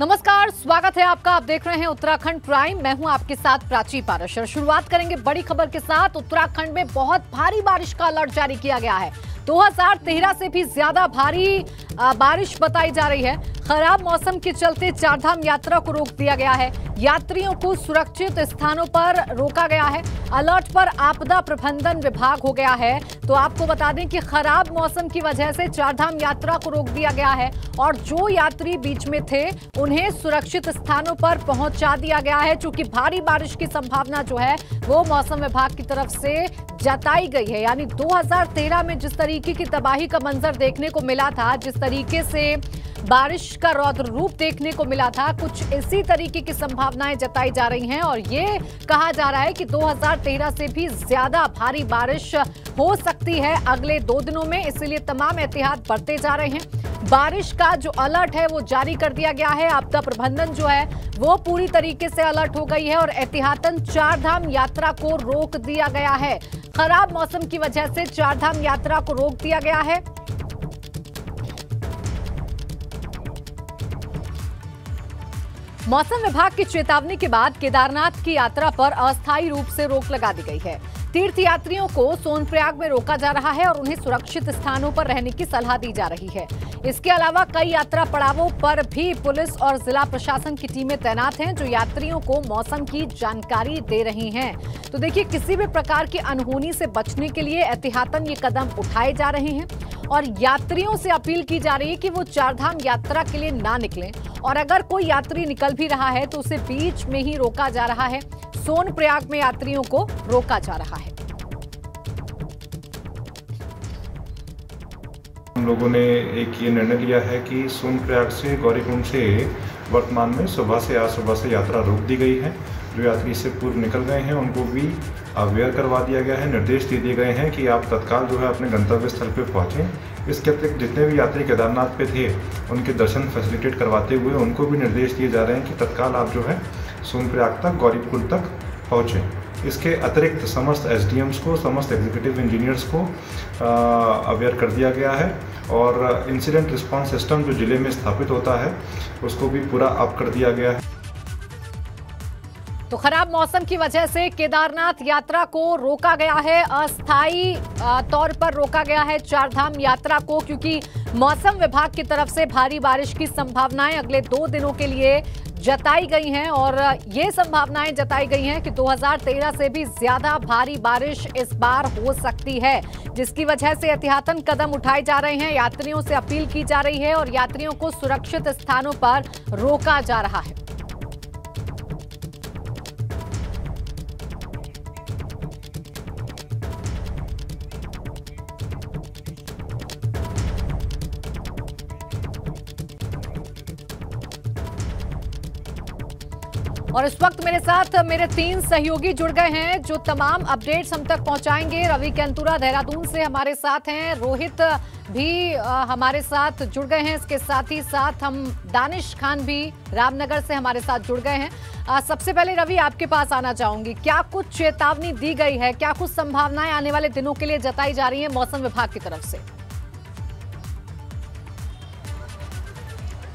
नमस्कार, स्वागत है आपका। आप देख रहे हैं उत्तराखंड प्राइम। मैं हूँ आपके साथ प्राची पारशर शुरुआत करेंगे बड़ी खबर के साथ। उत्तराखंड में बहुत भारी बारिश का अलर्ट जारी किया गया है। 2013 से भी ज़्यादा भारी बारिश बताई जा रही है। खराब मौसम के चलते चारधाम यात्रा को रोक दिया गया है। यात्रियों को सुरक्षित स्थानों पर रोका गया है। अलर्ट पर आपदा प्रबंधन विभाग हो गया है। तो आपको बता दें कि खराब मौसम की वजह से चारधाम यात्रा को रोक दिया गया है। और जो यात्री बीच में थे उन्हें सुरक्षित स्थानों पर पहुँचा दिया गया है। चूँकि भारी बारिश की संभावना जो है, वो मौसम विभाग की तरफ़ से जताई गई है। यानी 2013 में जिस तरीके की तबाही का मंजर देखने को मिला था, जिस तरीके से बारिश का रौद्र रूप देखने को मिला था, कुछ इसी तरीके की संभावनाएँ जताई जा रही हैं। और ये कहा जा रहा है कि 2013 से भी ज़्यादा भारी बारिश हो सकती है अगले दो दिनों में। इसीलिए तमाम एहतियात बरते जा रहे हैं। बारिश का जो अलर्ट है वो जारी कर दिया गया है। आपदा प्रबंधन जो है, वो पूरी तरीके से अलर्ट हो गई है और एहतियातन चारधाम यात्रा को रोक दिया गया है। खराब मौसम की वजह से चारधाम यात्रा को रोक दिया गया है। मौसम विभाग की चेतावनी के बाद केदारनाथ की यात्रा पर अस्थायी रूप से रोक लगा दी गई है। तीर्थ यात्रियों को सोनप्रयाग में रोका जा रहा है और उन्हें सुरक्षित स्थानों पर रहने की सलाह दी जा रही है। इसके अलावा कई यात्रा पड़ावों पर भी पुलिस और जिला प्रशासन की टीमें तैनात हैं, जो यात्रियों को मौसम की जानकारी दे रही हैं। तो देखिए, किसी भी प्रकार की अनहोनी से बचने के लिए एहतियातन ये कदम उठाए जा रहे हैं। और यात्रियों से अपील की जा रही है कि वो चारधाम यात्रा के लिए ना निकलें। और अगर कोई यात्री निकल भी रहा है तो उसे बीच में ही रोका जा रहा है। सोनप्रयाग में यात्रियों को रोका जा रहा है। हम लोगों ने एक ये निर्णय लिया है कि सोनप्रयाग से, गौरीकुंड से वर्तमान में सुबह से आज सुबह से यात्रा रोक दी गई है। जो यात्री इससे पूर्व निकल गए हैं, उनको भी अवेयर करवा दिया गया है, निर्देश दे दिए गए हैं कि आप तत्काल जो है अपने गंतव्य स्थल पर पहुँचें। इसके अतिरिक्त जितने भी यात्री केदारनाथ पे थे, उनके दर्शन फैसिलिटेट करवाते हुए उनको भी निर्देश दिए जा रहे हैं कि तत्काल आप जो है सोनप्रयाग तक गौरीकुंड तक पहुँचें। इसके अतिरिक्त समस्त एस को, समस्त एग्जीक्यूटिव इंजीनियर्स को अवेयर कर दिया गया है और इंसिडेंट रिस्पांस सिस्टम जो ज़िले में स्थापित होता है, उसको भी पूरा अप कर दिया गया है। तो खराब मौसम की वजह से केदारनाथ यात्रा को रोका गया है। अस्थाई तौर पर रोका गया है चारधाम यात्रा को, क्योंकि मौसम विभाग की तरफ़ से भारी बारिश की संभावनाएँ अगले दो दिनों के लिए जताई गई हैं और ये संभावनाएँ जताई गई हैं कि 2013 से भी ज़्यादा भारी बारिश इस बार हो सकती है, जिसकी वजह से एहतियातन कदम उठाए जा रहे हैं। यात्रियों से अपील की जा रही है और यात्रियों को सुरक्षित स्थानों पर रोका जा रहा है। और इस वक्त मेरे साथ मेरे तीन सहयोगी जुड़ गए हैं, जो तमाम अपडेट्स हम तक पहुंचाएँगे। रवि कैंतुरा देहरादून से हमारे साथ हैं, रोहित भी हमारे साथ जुड़ गए हैं। इसके साथ ही साथ हम दानिश खान भी रामनगर से हमारे साथ जुड़ गए हैं। सबसे पहले रवि, आपके पास आना चाहूँगी। क्या कुछ चेतावनी दी गई है? क्या कुछ संभावनाएँ आने वाले दिनों के लिए जताई जा रही है मौसम विभाग की तरफ़ से?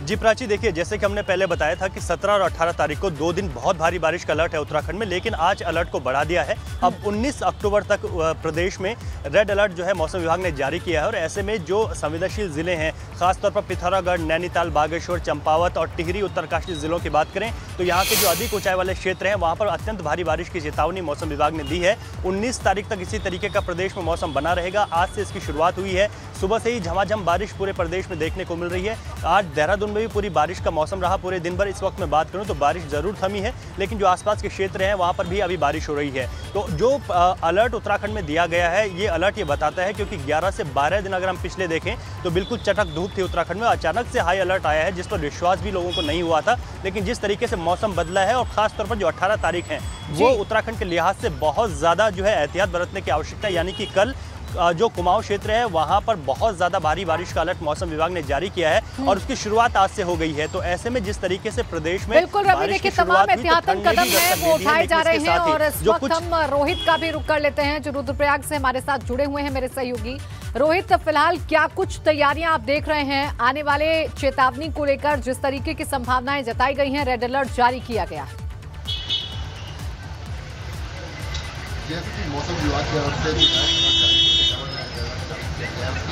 जी प्राची देखिए जैसे कि हमने पहले बताया था कि 17 और 18 तारीख को दो दिन बहुत भारी बारिश का अलर्ट है उत्तराखंड में लेकिन आज अलर्ट को बढ़ा दिया है। अब 19 अक्टूबर तक प्रदेश में रेड अलर्ट जो है मौसम विभाग ने जारी किया है और ऐसे में जो संवेदनशील ज़िले हैं खासतौर पर पिथौरागढ़, नैनीताल, बागेश्वर, चंपावत और टिहरी उत्तरकाशी जिलों की बात करें तो यहाँ के जो अधिक ऊंचाई वाले क्षेत्र हैं, वहाँ पर अत्यंत भारी बारिश की चेतावनी मौसम विभाग ने दी है। उन्नीस तारीख तक इसी तरीके का प्रदेश में मौसम बना रहेगा। आज से इसकी शुरुआत हुई है। सुबह से ही झमाझम बारिश पूरे प्रदेश में देखने को मिल रही है। आज देहरादून में भी पूरी बारिश का मौसम रहा। पूरे दिन भर इस वक्त मैं बात करूँ तो बारिश ज़रूर थमी है, लेकिन जो आसपास के क्षेत्र हैं, वहाँ पर भी अभी बारिश हो रही है। तो जो अलर्ट उत्तराखंड में दिया गया है, ये अलर्ट ये बताता है, क्योंकि 11 से 12 दिन अगर हम पिछले देखें तो बिल्कुल चटक धूप थी उत्तराखंड में अचानक से हाई अलर्ट आया है जिस पर विश्वास भी लोगों को नहीं हुआ था लेकिन जिस तरीके से मौसम बदला है और खासतौर पर जो अट्ठारह तारीख है वो उत्तराखंड के लिहाज से बहुत ज़्यादा जो है एहतियात बरतने की आवश्यकता यानी कि कल जो कुमाऊं क्षेत्र है वहाँ पर बहुत ज़्यादा भारी बारिश का अलर्ट मौसम विभाग ने जारी किया है और उसकी शुरुआत आज से हो गई है। तो ऐसे में जिस तरीके से प्रदेश में बिल्कुल रवि देखिए तमाम तो एहतियातन कदम है वो उठाए जा रहे हैं और इस वक्त हम रोहित का भी रुख कर लेते हैं जो रुद्रप्रयाग से हमारे साथ जुड़े हुए हैं मेरे सहयोगी। रोहित फ़िलहाल क्या कुछ तैयारियाँ आप देख रहे हैं? आने वाले चेतावनी को लेकर जिस तरीके की संभावनाएँ जताई गई हैं रेड अलर्ट जारी किया गया है। जैसे कि मौसम विभाग की ओर से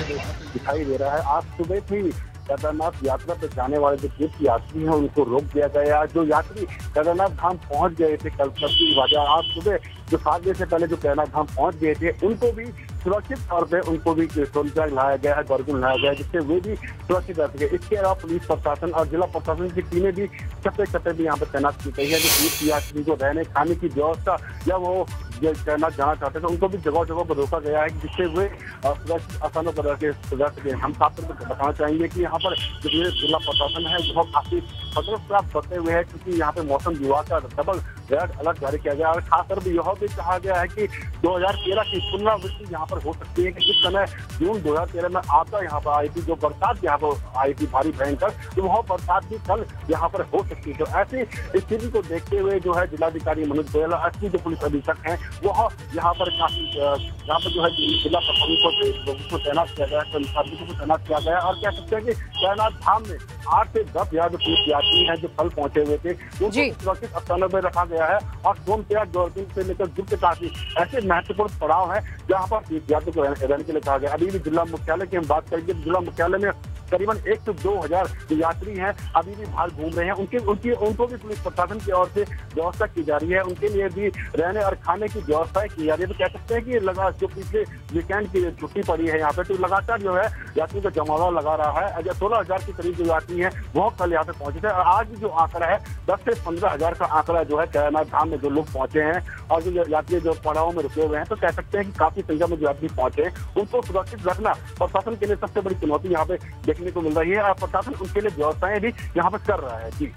दिखाई दे रहा है। आज सुबह थी केदारनाथ यात्रा पे जाने वाले जो तीर्थ यात्री हैं, उनको रोक दिया गया जो यात्री केदारनाथ धाम पहुँच गए थे कल सब्ज़ी बाज़ार आज सुबह जो सात बजे से पहले जो केदारनाथ धाम पहुँच गए थे, उनको भी सुरक्षित तौर पे उनको भी सोनचाग लाया गया है गौरकुंड लाया गया है, जिससे वे भी सुरक्षित रह सके। इसके अलावा पुलिस प्रशासन और जिला प्रशासन की टीमें भी छपे छपे भी यहाँ पर तैनात की गई है। जो तीर्थ यात्री को रहने, खाने की व्यवस्था या वो ये कहना जाना चाहते थे उनको भी जगह जगह पर रोका गया है जिससे वे आसानों पर रहकर रह सके। हम साफ़ तौर पर बताना चाहेंगे कि यहाँ पर जो जिला प्रशासन है, वह काफ़ी सतर्क प्राप्त बढ़ते हुए हैं, क्योंकि यहाँ पे मौसम विभाग का डबल रेड अलर्ट जारी किया गया और खासकर भी यह भी कहा गया है कि 2013 की पुनरावृत्ति यहाँ पर हो सकती है कि जिस समय जून 2013 में आपदा यहाँ पर आई थी जो बरसात यहाँ पर आई थी भारी भयंकर तो वह बरसात भी कल यहाँ पर हो सकती है। तो ऐसी स्थिति को देखते हुए जो है जिलाधिकारी मनोज गोयल एसपी जो पुलिस अधीक्षक हैं वह यहाँ पर काफ़ी यहाँ पर जो है जिला प्रशासन को तैनात किया गया है को तैनात किया गया और कह सकते हैं कि तैनात धाम में आठ से दस हज़ार जो पुलिस यात्री हैं जो कल पहुँचे हुए थे। उनको सुरक्षित स्थानों पर रखा गया है और सोनप्रयाग डॉल्फिन से लेकर दुर्ग काफ़ी ऐसे महत्वपूर्ण पड़ाव है जहाँ पर विद्यार्थियों को रहने के लिए कहा गया अभी भी जिला मुख्यालय की हम बात करेंगे, जिला मुख्यालय में करीबन एक से दो हज़ार यात्री हैं अभी भी बाहर घूम रहे हैं। उनके, उनकी, उनको भी पुलिस प्रशासन की ओर से व्यवस्था की जा रही है। उनके लिए भी रहने और खाने की व्यवस्थाएँ की जा रही है। तो कह सकते हैं कि लगा, जो पिछले वीकेंड की छुट्टी पड़ी है यहाँ पे तो लगातार जो है यात्री का जमावा लगा रहा है। सोलह हज़ार के करीब जो यात्री है, वो कल यहाँ पे पहुँचे थे। और आज जो आंकड़ा है, दस से पंद्रह हज़ार का आंकड़ा जो है कैनाथ धाम में जो लोग पहुँचे हैं और जो यात्री जो पड़ाव में रुके हुए हैं तो कह सकते हैं कि काफ़ी संख्या में जो यात्री पहुँचे हैं। उनको सुरक्षित रखना प्रशासन के लिए सबसे बड़ी चुनौती यहाँ पे देखने को मिल रही है। और प्रशासन उनके लिए व्यवस्थाएँ भी यहाँ पर कर रहा है। जी।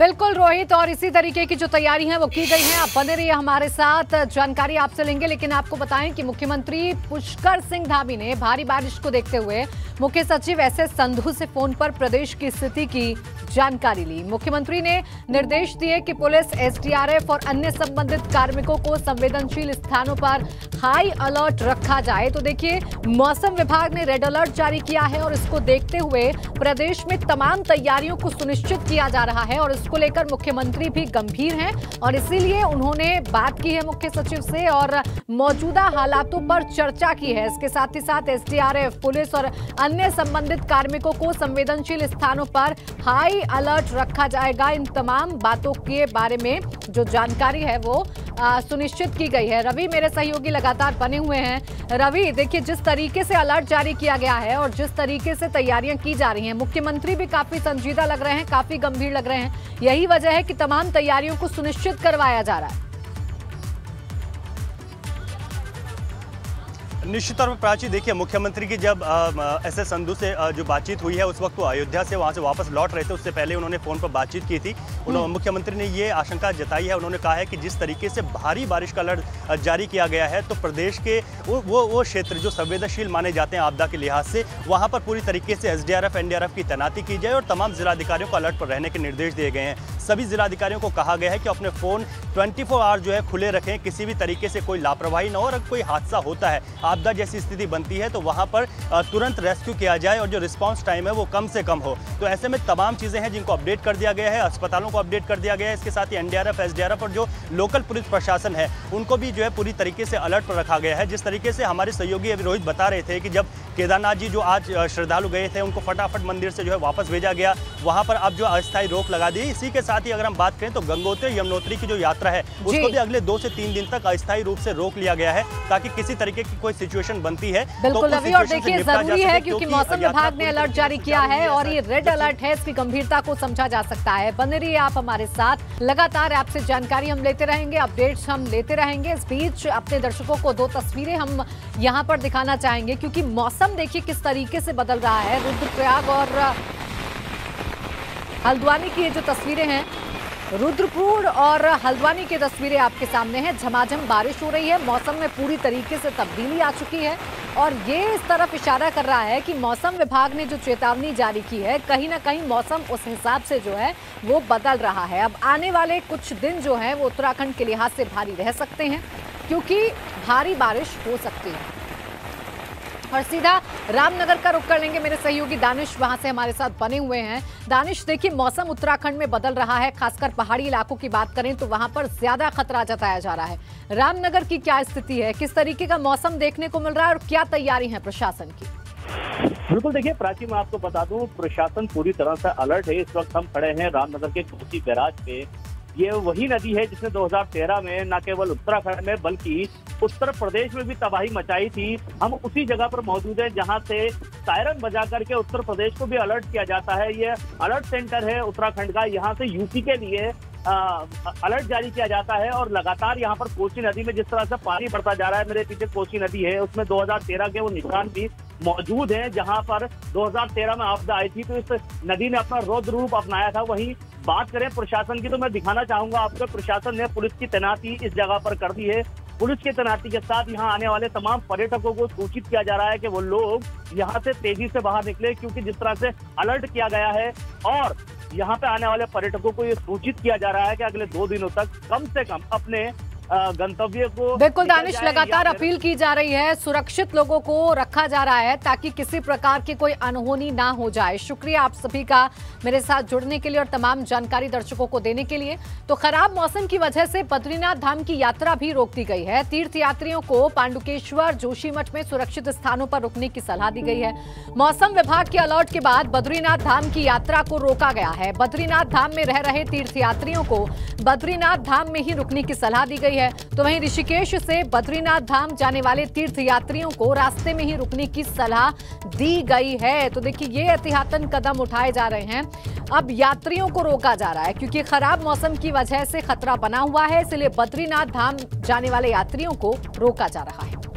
बिल्कुल रोहित, और इसी तरीके की जो तैयारी है, वो की गई है। आप बने रहिए हमारे साथ। जानकारी आपसे लेंगे, लेकिन आपको बताएँ कि मुख्यमंत्री पुष्कर सिंह धामी ने भारी बारिश को देखते हुए मुख्य सचिव एस एस संधू से फ़ोन पर प्रदेश की स्थिति की जानकारी ली। मुख्यमंत्री ने निर्देश दिए कि पुलिस, एसडीआरएफ और अन्य संबंधित कार्मिकों को संवेदनशील स्थानों पर हाई अलर्ट रखा जाए। तो देखिए, मौसम विभाग ने रेड अलर्ट जारी किया है, और इसको देखते हुए प्रदेश में तमाम तैयारियों को सुनिश्चित किया जा रहा है, और इसको लेकर मुख्यमंत्री भी गंभीर हैं और इसीलिए उन्होंने बात की है मुख्य सचिव से और मौजूदा हालातों पर चर्चा की है। इसके साथ ही साथ एसडीआरएफ, पुलिस और अन्य संबंधित कार्मिकों को संवेदनशील स्थानों पर हाई अलर्ट रखा जाएगा। इन तमाम बातों के बारे में जो जानकारी है वो सुनिश्चित की गई है। रवि मेरे सहयोगी लगातार बने हुए हैं। रवि, देखिए, जिस तरीके से अलर्ट जारी किया गया है और जिस तरीके से तैयारियाँ की जा रही हैं, मुख्यमंत्री भी काफ़ी संजीदा लग रहे हैं, काफ़ी गंभीर लग रहे हैं। यही वजह है कि तमाम तैयारियों को सुनिश्चित करवाया जा रहा है। निश्चित तौर पर प्राची, देखिए, मुख्यमंत्री की जब एस एस संधु से जो बातचीत हुई है, उस वक्त वो अयोध्या से वहाँ से वापस लौट रहे थे, उससे पहले उन्होंने फ़ोन पर बातचीत की थी। उन्होंने हम्म। मुख्यमंत्री ने ये आशंका जताई है। उन्होंने कहा है कि जिस तरीके से भारी बारिश का अलर्ट जारी किया गया है तो प्रदेश के वो वो, वो क्षेत्र जो संवेदनशील माने जाते हैं आपदा के लिहाज से वहाँ पर पूरी तरीके से एस डी की तैनाती की जाए और तमाम जिलाधिकारियों को अलर्ट पर रहने के निर्देश दिए गए हैं। सभी जिलाधिकारियों को कहा गया है कि अपने फ़ोन 24 आवर जो है खुले रखें किसी भी तरीके से कोई लापरवाही न हो और कोई हादसा होता है आपदा जैसी स्थिति बनती है तो वहाँ पर तुरंत रेस्क्यू किया जाए और जो रिस्पॉन्स टाइम है वो कम से कम हो। तो ऐसे में तमाम चीज़ें हैं जिनको अपडेट कर दिया गया है। अस्पतालों को अपडेट कर दिया गया है। इसके साथ ही एनडीआरएफ, एसडीआरएफ और जो लोकल पुलिस प्रशासन है, उनको भी जो है पूरी तरीके से अलर्ट पर रखा गया है। जिस तरीके से हमारे सहयोगी अभी रोहित बता रहे थे कि जब केदारनाथ जी जो आज श्रद्धालु गए थे उनको फटाफट मंदिर से जो है वापस भेजा गया। वहाँ पर अब जो अस्थायी रोक लगा दी इसी के साथ ही अगर हम बात करें तो गंगोत्री यमुनोत्री की जो यात्रा है उसको भी अगले दो से तीन दिन तक अस्थायी रूप से रोक लिया गया है ताकि किसी तरीके की कोई सिचुएशन बनती है। तो रवि और देखिए ज़रूरी है क्योंकि मौसम विभाग ने अलर्ट जारी किया है और ये रेड अलर्ट है। इसकी गंभीरता को समझा जा सकता है। बने रहिए आप हमारे साथ। लगातार आपसे जानकारी हम लेते रहेंगे अपडेट्स हम लेते रहेंगे। इस बीच अपने दर्शकों को दो तस्वीरें हम यहाँ पर दिखाना चाहेंगे, क्योंकि मौसम देखिए किस तरीके से बदल रहा है। रुद्रप्रयाग और हल्द्वानी की ये जो तस्वीरें हैं, रुद्रपुर और हल्द्वानी की तस्वीरें आपके सामने हैं। झमाझम बारिश हो रही है, मौसम में पूरी तरीके से तब्दीली आ चुकी है और ये इस तरफ़ इशारा कर रहा है कि मौसम विभाग ने जो चेतावनी जारी की है, कहीं ना कहीं मौसम उस हिसाब से जो है, वो बदल रहा है। अब आने वाले कुछ दिन जो है, वो उत्तराखंड के लिहाज से भारी रह सकते हैं, क्योंकि भारी बारिश हो सकती है। और सीधा रामनगर का रुख कर लेंगे मेरे सहयोगी दानिश, वहाँ से हमारे साथ बने हुए हैं। दानिश, देखिए, मौसम उत्तराखंड में बदल रहा है, खासकर पहाड़ी इलाकों की बात करें तो वहाँ पर ज़्यादा खतरा जताया जा रहा है। रामनगर की क्या स्थिति है? किस तरीके का मौसम देखने को मिल रहा है और क्या तैयारी है प्रशासन की? बिल्कुल, देखिए प्राची मैं आपको बता दूँ, प्रशासन पूरी तरह से अलर्ट है। इस वक्त हम खड़े हैं रामनगर के कोसी बैराज पे। ये वही नदी है जिसने 2013 में न केवल उत्तराखंड में बल्कि उत्तर प्रदेश में भी तबाही मचाई थी। हम उसी जगह पर मौजूद हैं जहाँ से सायरन बजा करके उत्तर प्रदेश को भी अलर्ट किया जाता है। ये अलर्ट सेंटर है उत्तराखंड का। यहाँ से यूपी के लिए आ, अलर्ट जारी किया जाता है और लगातार यहाँ पर कोसी नदी में जिस तरह से पानी बढ़ता जा रहा है मेरे पीछे कोसी नदी है उसमें 2013 के वो निशान भी मौजूद हैं जहाँ पर 2013 में आपदा आई थी तो इस नदी ने अपना रौद्र रूप अपनाया था। वहीं बात करें प्रशासन की तो मैं दिखाना चाहूँगा आपको, प्रशासन ने पुलिस की तैनाती इस जगह पर कर दी है। पुलिस की तैनाती के साथ यहाँ आने वाले तमाम पर्यटकों को सूचित किया जा रहा है कि वो लोग यहाँ से तेज़ी से बाहर निकले, क्योंकि जिस तरह से अलर्ट किया गया है, और यहाँ पे आने वाले पर्यटकों को ये सूचित किया जा रहा है कि अगले दो दिनों तक कम से कम अपने गंतव्य को बिल्कुल दानिश लगातार अपील की जा रही है सुरक्षित लोगों को रखा जा रहा है ताकि किसी प्रकार की कोई अनहोनी ना हो जाए। शुक्रिया आप सभी का मेरे साथ जुड़ने के लिए और तमाम जानकारी दर्शकों को देने के लिए। तो खराब मौसम की वजह से बद्रीनाथ धाम की यात्रा भी रोक दी गई है। तीर्थ यात्रियों को पांडुकेश्वर जोशीमठ में सुरक्षित स्थानों पर रुकने की सलाह दी गई है। मौसम विभाग के अलर्ट के बाद बद्रीनाथ धाम की यात्रा को रोका गया है। बद्रीनाथ धाम में रह रहे तीर्थ यात्रियों को बद्रीनाथ धाम में ही रुकने की सलाह दी गई है। तो वहीं ऋषिकेश से बद्रीनाथ धाम जाने वाले तीर्थयात्रियों को रास्ते में ही रुकने की सलाह दी गई है। तो देखिए, ये एहतियातन कदम उठाए जा रहे हैं। अब यात्रियों को रोका जा रहा है, क्योंकि खराब मौसम की वजह से खतरा बना हुआ है, इसलिए बद्रीनाथ धाम जाने वाले यात्रियों को रोका जा रहा है।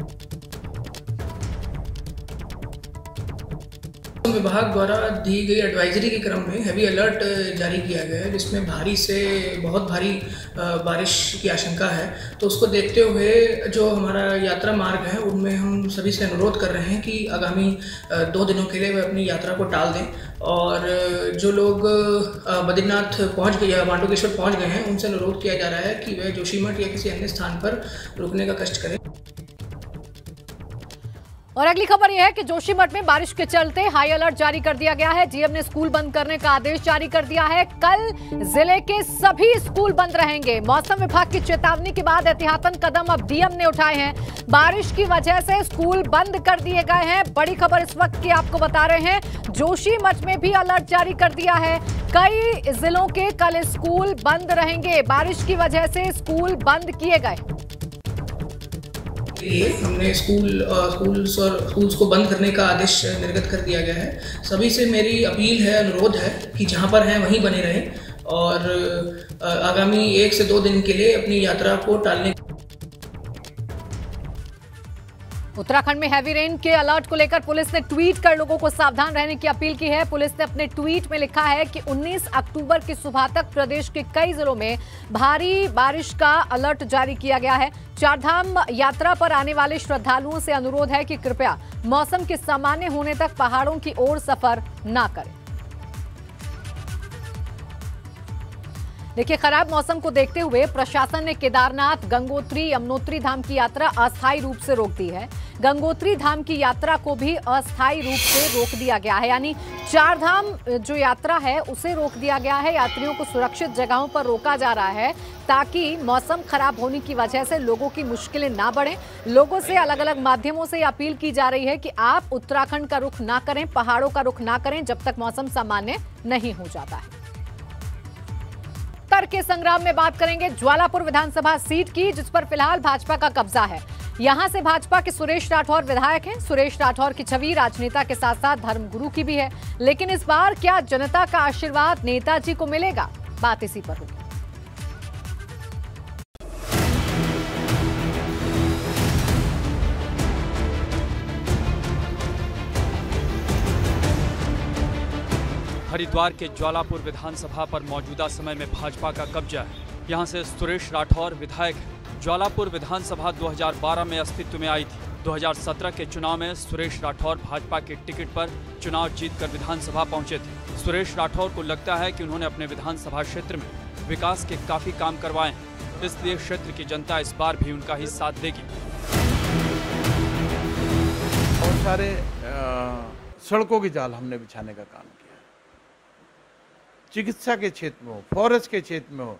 विभाग द्वारा दी गई एडवाइजरी के क्रम में हैवी अलर्ट जारी किया गया है, जिसमें भारी से बहुत भारी बारिश की आशंका है। तो उसको देखते हुए जो हमारा यात्रा मार्ग है, उनमें हम सभी से अनुरोध कर रहे हैं कि आगामी दो दिनों के लिए वे अपनी यात्रा को टाल दें। और जो लोग बद्रीनाथ पहुँच गए या मांडोकेश्वर पहुँच गए हैं, उनसे अनुरोध किया जा रहा है कि वे जोशीमठ या किसी अन्य स्थान पर रुकने का कष्ट करें। और अगली खबर यह है कि जोशीमठ में बारिश के चलते हाई अलर्ट जारी कर दिया गया है। डीएम ने स्कूल बंद करने का आदेश जारी कर दिया है। कल ज़िले के सभी स्कूल बंद रहेंगे। मौसम विभाग की चेतावनी के बाद एहतियातन कदम अब डीएम ने उठाए हैं। बारिश की वजह से स्कूल बंद कर दिए गए हैं। बड़ी खबर इस वक्त की आपको बता रहे हैं। जोशीमठ में भी अलर्ट जारी कर दिया है। कई जिलों के कल स्कूल बंद रहेंगे। बारिश की वजह से स्कूल बंद किए गए। लिए हमने स्कूल स्कूल्स और स्कूल्स को बंद करने का आदेश निर्गत कर दिया गया है। सभी से मेरी अपील है, अनुरोध है कि जहाँ पर हैं वहीं बने रहें और आगामी एक से दो दिन के लिए अपनी यात्रा को टालने उत्तराखंड में हैवी रेन के अलर्ट को लेकर पुलिस ने ट्वीट कर लोगों को सावधान रहने की अपील की है। पुलिस ने अपने ट्वीट में लिखा है कि 19 अक्टूबर की सुबह तक प्रदेश के कई जिलों में भारी बारिश का अलर्ट जारी किया गया है। चारधाम यात्रा पर आने वाले श्रद्धालुओं से अनुरोध है कि कृपया मौसम के सामान्य होने तक पहाड़ों की ओर सफ़र न करें। देखिए, खराब मौसम को देखते हुए प्रशासन ने केदारनाथ, गंगोत्री, यमुनोत्री धाम की यात्रा अस्थायी रूप से रोक दी है। गंगोत्री धाम की यात्रा को भी अस्थायी रूप से रोक दिया गया है। यानी चार धाम जो यात्रा है, उसे रोक दिया गया है। यात्रियों को सुरक्षित जगहों पर रोका जा रहा है ताकि मौसम खराब होने की वजह से लोगों की मुश्किलें ना बढ़े। लोगों से अलग अलग माध्यमों से अपील की जा रही है कि आप उत्तराखंड का रुख ना करें, पहाड़ों का रुख ना करें, जब तक मौसम सामान्य नहीं हो जाता है। उत्तर के संग्राम में बात करेंगे ज्वालापुर विधानसभा सीट की, जिस पर फ़िलहाल भाजपा का कब्जा है। यहाँ से भाजपा के सुरेश राठौर विधायक हैं। सुरेश राठौर की छवि राजनेता के साथ साथ धर्मगुरु की भी है। लेकिन इस बार क्या जनता का आशीर्वाद नेताजी को मिलेगा? बात इसी पर होगी। हरिद्वार के ज्वालापुर विधानसभा पर मौजूदा समय में भाजपा का कब्जा। है यहाँ से सुरेश राठौर विधायक ज्वालापुर विधानसभा 2012 में अस्तित्व में आई थी। 2017 के चुनाव में सुरेश राठौर भाजपा के टिकट पर चुनाव जीतकर विधानसभा पहुँचे थे। सुरेश राठौर को लगता है कि उन्होंने अपने विधानसभा क्षेत्र में विकास के काफ़ी काम करवाए हैं, इसलिए क्षेत्र की जनता इस बार भी उनका ही साथ देगी। बहुत सारे सड़कों की जाल हमने बिछाने का काम किया चिकित्सा के क्षेत्र में हो, फॉरेस्ट के क्षेत्र में हो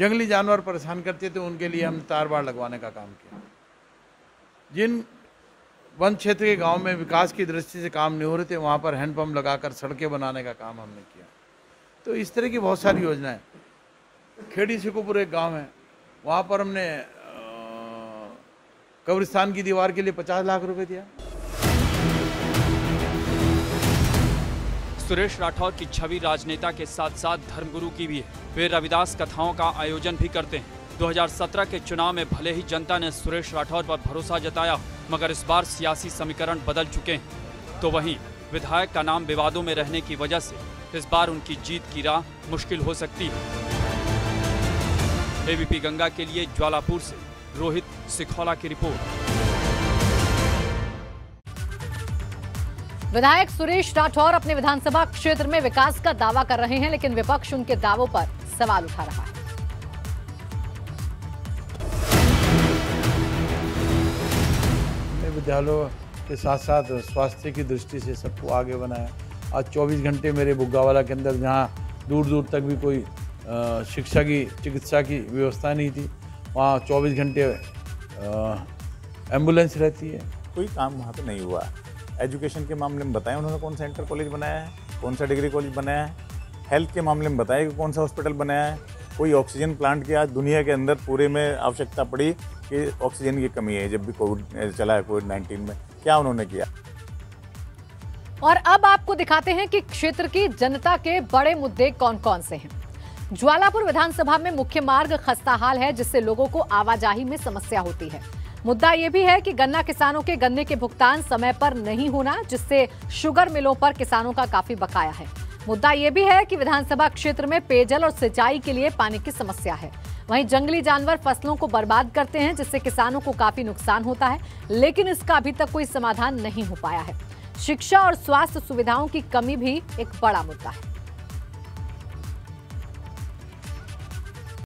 जंगली जानवर परेशान करते थे, उनके लिए हमने तार बाड़ लगवाने का काम किया। जिन वन क्षेत्र के गाँव में विकास की दृष्टि से काम नहीं हो रहे थे, वहाँ पर हैंडपम्प लगाकर सड़कें बनाने का काम हमने किया। तो इस तरह की बहुत सारी योजनाएँ। खेड़ी सिकोपुर एक गाँव है, वहाँ पर हमने कब्रिस्तान की दीवार के लिए पचास लाख रुपए दिया। सुरेश राठौर की छवि राजनेता के साथ साथ धर्मगुरु की भी है। वे रविदास कथाओं का आयोजन भी करते हैं। 2017 के चुनाव में भले ही जनता ने सुरेश राठौर पर भरोसा जताया मगर इस बार सियासी समीकरण बदल चुके हैं। तो वहीं विधायक का नाम विवादों में रहने की वजह से इस बार उनकी जीत की राह मुश्किल हो सकती है। एबीपी गंगा के लिए ज्वालापुर से रोहित सिखौला की रिपोर्ट। विधायक सुरेश राठौर अपने विधानसभा क्षेत्र में विकास का दावा कर रहे हैं लेकिन विपक्ष उनके दावों पर सवाल उठा रहा है। विद्यालयों के साथ साथ स्वास्थ्य की दृष्टि से सबको आगे बनाया। आज 24 घंटे मेरे बुग्गावाला के अंदर जहाँ दूर दूर तक भी कोई शिक्षा की चिकित्सा की व्यवस्था नहीं थी वहाँ 24 घंटे एंबुलेंस रहती है। कोई काम वहाँ पे नहीं हुआ। एजुकेशन के मामले में बताया उन्होंने कौन सा इंटर कॉलेज बनाया है, कौन सा डिग्री कॉलेज बनाया है, हेल्थ के मामले में बताया कि कौन सा हॉस्पिटल बनाया है, कोई ऑक्सीजन प्लांट की आज दुनिया के अंदर पूरे में आवश्यकता पड़ी कि ऑक्सीजन की कमी है, जब भी कोविड चला है कोविड नाइन्टीन में, क्या उन्होंने किया? और अब आपको दिखाते हैं कि क्षेत्र की जनता के बड़े मुद्दे कौन कौन से हैं। ज्वालापुर विधानसभा में मुख्य मार्ग खस्ताहाल है, जिससे लोगों को आवाजाही में समस्या होती है। मुद्दा यह भी है कि गन्ना किसानों के गन्ने के भुगतान समय पर नहीं होना, जिससे शुगर मिलों पर किसानों का काफ़ी बकाया है। मुद्दा यह भी है कि विधानसभा क्षेत्र में पेयजल और सिंचाई के लिए पानी की समस्या है। वहीं जंगली जानवर फ़सलों को बर्बाद करते हैं, जिससे किसानों को काफ़ी नुकसान होता है, लेकिन इसका अभी तक कोई समाधान नहीं हो पाया है। शिक्षा और स्वास्थ्य सुविधाओं की कमी भी एक बड़ा मुद्दा है।